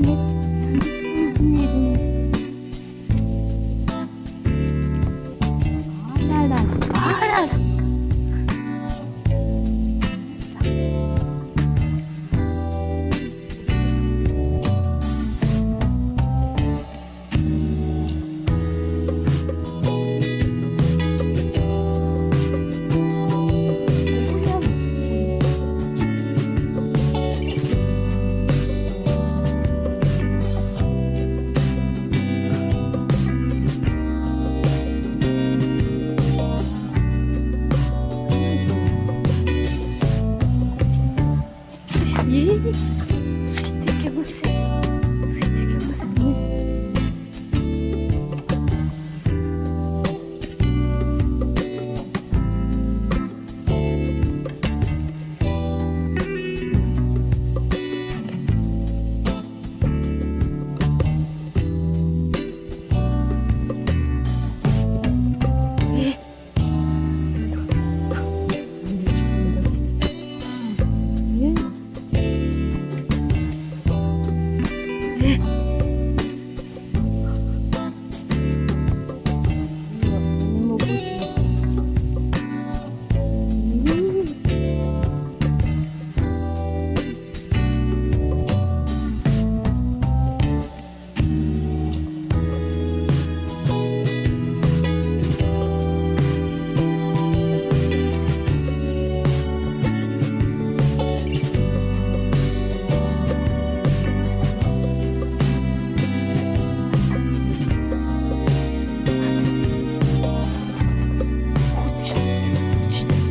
You. ついていけません。ついていけません。下期再见。